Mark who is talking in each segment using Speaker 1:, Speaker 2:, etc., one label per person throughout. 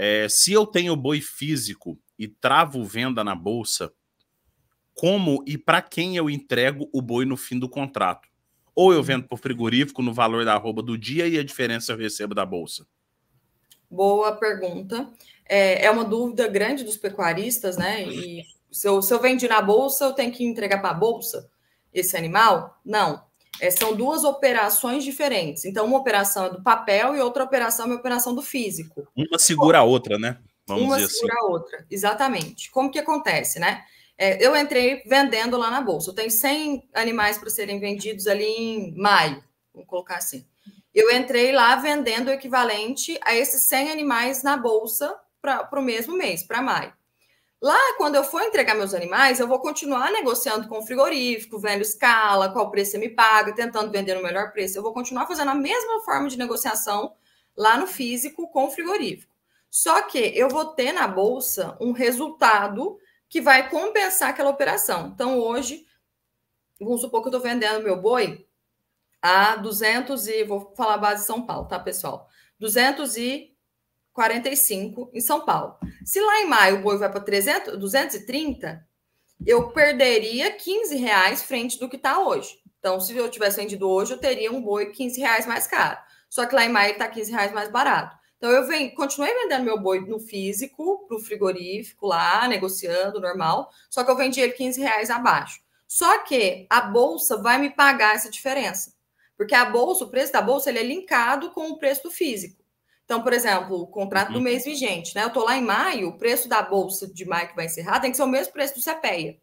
Speaker 1: É, se eu tenho boi físico e travo venda na bolsa, como e para quem eu entrego o boi no fim do contrato? Ou eu vendo por frigorífico no valor da arroba do dia e a diferença eu recebo da bolsa?
Speaker 2: Boa pergunta. É, é uma dúvida grande dos pecuaristas, né? E se eu, se eu vendi na bolsa, eu tenho que entregar para a bolsa esse animal? Não. É, são duas operações diferentes. Então, uma operação é do papel e outra operação é uma operação do físico.
Speaker 1: Uma segura a outra, né?
Speaker 2: Vamos uma segura assim. a outra, exatamente. Como que acontece, né? É, eu entrei vendendo lá na bolsa. Eu tenho 100 animais para serem vendidos ali em maio, vamos colocar assim. Eu entrei lá vendendo o equivalente a esses 100 animais na bolsa para o mesmo mês, para maio. Lá, quando eu for entregar meus animais, eu vou continuar negociando com o frigorífico, vendo escala, qual preço você me paga, tentando vender no melhor preço. Eu vou continuar fazendo a mesma forma de negociação lá no físico com o frigorífico. Só que eu vou ter na bolsa um resultado que vai compensar aquela operação. Então, hoje, vamos supor que eu estou vendendo meu boi a 200 e vou falar a base de São Paulo, tá, pessoal? 200 e 45 em São Paulo. Se lá em maio o boi vai para 230, eu perderia 15 reais frente do que está hoje. Então, se eu tivesse vendido hoje, eu teria um boi 15 reais mais caro. Só que lá em maio está 15 reais mais barato. Então, eu venho, continuei vendendo meu boi no físico, para o frigorífico lá, negociando, normal. Só que eu vendi ele 15 reais abaixo. Só que a bolsa vai me pagar essa diferença. Porque a bolsa, o preço da bolsa, ele é linkado com o preço do físico. Então, por exemplo, o contrato do uhum. mês vigente, né? Eu estou lá em maio, o preço da bolsa de maio que vai encerrar tem que ser o mesmo preço do CPEA.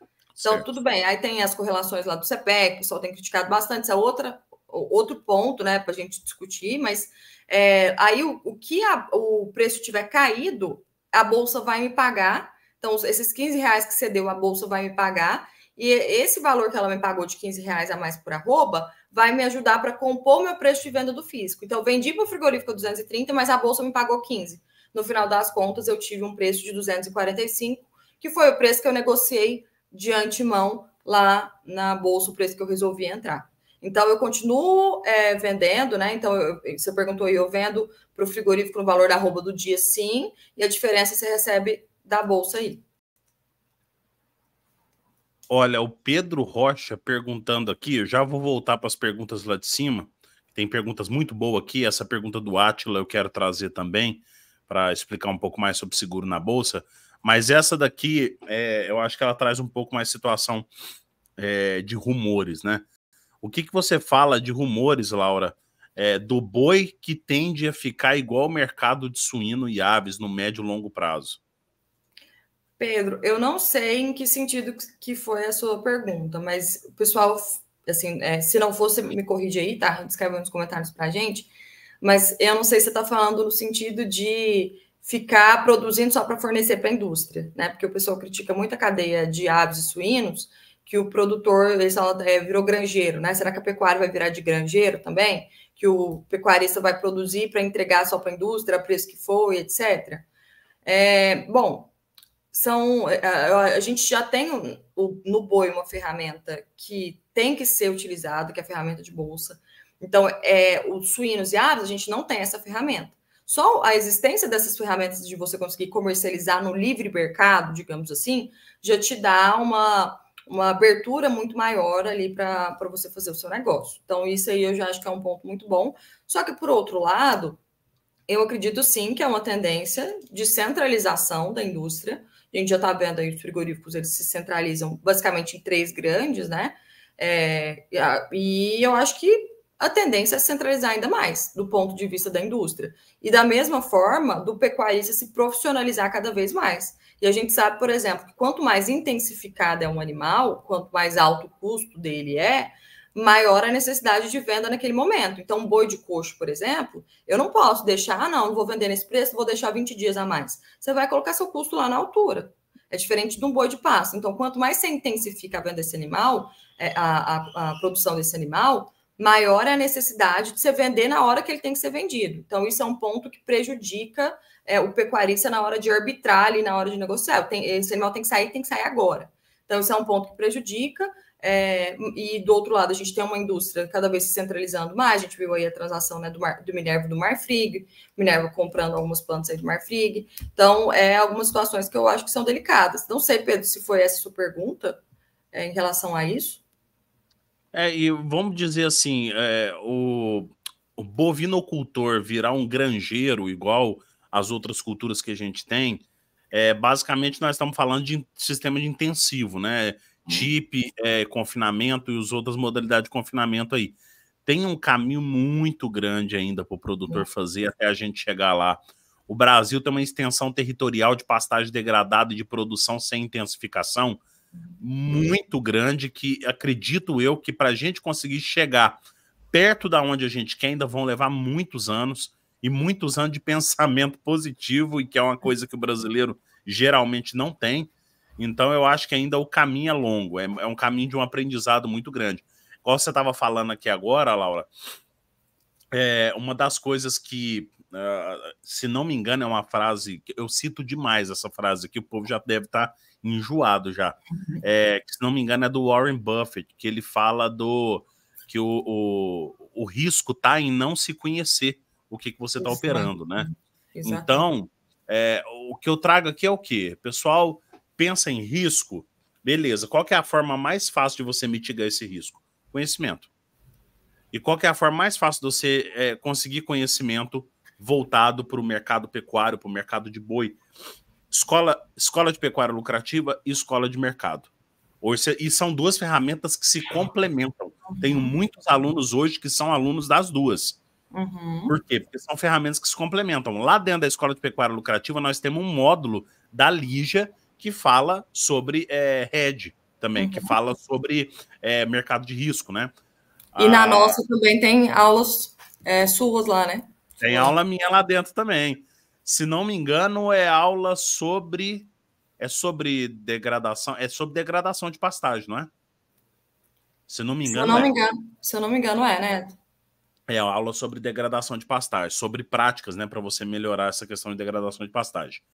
Speaker 2: Então, certo. tudo bem. Aí tem as correlações lá do que o pessoal tem criticado bastante, isso é outra, outro ponto, né, para a gente discutir, mas é, aí o, o que a, o preço tiver caído, a bolsa vai me pagar. Então, esses 15 reais que você deu, a bolsa vai me pagar. E esse valor que ela me pagou de 15 reais a mais por arroba vai me ajudar para compor meu preço de venda do físico. Então, eu vendi para o frigorífico 230, mas a bolsa me pagou 15. No final das contas, eu tive um preço de 245, que foi o preço que eu negociei de antemão lá na bolsa, o preço que eu resolvi entrar. Então, eu continuo é, vendendo, né? Então, eu, você perguntou, eu vendo para o frigorífico no valor da arroba do dia, sim, e a diferença você recebe da bolsa aí.
Speaker 1: Olha, o Pedro Rocha perguntando aqui, eu já vou voltar para as perguntas lá de cima. Tem perguntas muito boas aqui. Essa pergunta do Atila eu quero trazer também para explicar um pouco mais sobre seguro na bolsa. Mas essa daqui, é, eu acho que ela traz um pouco mais situação é, de rumores, né? O que, que você fala de rumores, Laura, é, do boi que tende a ficar igual ao mercado de suíno e aves no médio e longo prazo?
Speaker 2: Pedro, eu não sei em que sentido que foi a sua pergunta, mas o pessoal, assim, é, se não fosse, me corrige aí, tá? Escreve nos comentários para a gente. Mas eu não sei se você está falando no sentido de ficar produzindo só para fornecer para a indústria, né? Porque o pessoal critica muito a cadeia de aves e suínos, que o produtor falam, é, virou granjeiro, né? Será que a pecuária vai virar de granjeiro também? Que o pecuarista vai produzir para entregar só para a indústria, preço que for, etc. É, bom, são é, a, a gente já tem no boi uma ferramenta que tem que ser utilizada, que é a ferramenta de bolsa. Então, é, os suínos e aves, a gente não tem essa ferramenta. Só a existência dessas ferramentas de você conseguir comercializar no livre mercado, digamos assim, já te dá uma, uma abertura muito maior ali para você fazer o seu negócio. Então, isso aí eu já acho que é um ponto muito bom. Só que, por outro lado, eu acredito sim que é uma tendência de centralização da indústria. A gente já está vendo aí os frigoríficos, eles se centralizam basicamente em três grandes, né? É, e eu acho que a tendência é centralizar ainda mais, do ponto de vista da indústria. E da mesma forma, do pecuarista se profissionalizar cada vez mais. E a gente sabe, por exemplo, que quanto mais intensificado é um animal, quanto mais alto o custo dele é, maior a necessidade de venda naquele momento. Então, um boi de coxo, por exemplo, eu não posso deixar, ah, não, não vou vender nesse preço, vou deixar 20 dias a mais. Você vai colocar seu custo lá na altura. É diferente de um boi de pasto. Então, quanto mais você intensifica a venda desse animal, é, a, a, a produção desse animal, maior é a necessidade de você vender na hora que ele tem que ser vendido. Então, isso é um ponto que prejudica é, o pecuarista na hora de arbitrar ali, na hora de negociar. Tem, esse animal tem que sair, tem que sair agora. Então, isso é um ponto que prejudica. É, e do outro lado, a gente tem uma indústria cada vez se centralizando mais. A gente viu aí a transação né, do, Mar, do Minerva do Marfrig, Minerva comprando algumas plantas aí do Marfrig. Então, é algumas situações que eu acho que são delicadas. Não sei, Pedro, se foi essa sua pergunta é, em relação a isso.
Speaker 1: É, e vamos dizer assim, é, o, o bovinocultor virar um granjeiro igual as outras culturas que a gente tem, é, basicamente nós estamos falando de sistema de intensivo, né? chip, é, confinamento e as outras modalidades de confinamento aí. Tem um caminho muito grande ainda para o produtor fazer até a gente chegar lá. O Brasil tem uma extensão territorial de pastagem degradada e de produção sem intensificação muito grande que acredito eu que para a gente conseguir chegar perto da onde a gente quer ainda vão levar muitos anos e muitos anos de pensamento positivo e que é uma coisa que o brasileiro geralmente não tem. Então, eu acho que ainda o caminho é longo, é, é um caminho de um aprendizado muito grande. Como você estava falando aqui agora, Laura, é uma das coisas que, uh, se não me engano, é uma frase que eu cito demais essa frase aqui, o povo já deve estar tá enjoado já. É, que, se não me engano, é do Warren Buffett, que ele fala do que o, o, o risco está em não se conhecer o que, que você está operando, né? Exatamente. Então, é, o que eu trago aqui é o quê? Pessoal pensa em risco, beleza, qual é a forma mais fácil de você mitigar esse risco? Conhecimento. E qual é a forma mais fácil de você é, conseguir conhecimento voltado para o mercado pecuário, para o mercado de boi? Escola, escola de pecuária lucrativa e escola de mercado. E são duas ferramentas que se complementam. Tenho muitos alunos hoje que são alunos das duas. Uhum. Por quê? Porque são ferramentas que se complementam. Lá dentro da escola de pecuária lucrativa, nós temos um módulo da Lígia que fala sobre é, hedge também, uhum. que fala sobre é, mercado de risco, né?
Speaker 2: E na ah, nossa também tem aulas é, suas lá, né?
Speaker 1: Tem aula minha lá dentro também. Se não me engano, é aula sobre. É sobre degradação. É sobre degradação de pastagem, não é? Se não me engano.
Speaker 2: Se eu não, é. me, engano, se eu não me engano, é, né?
Speaker 1: É aula sobre degradação de pastagem, sobre práticas, né, para você melhorar essa questão de degradação de pastagem.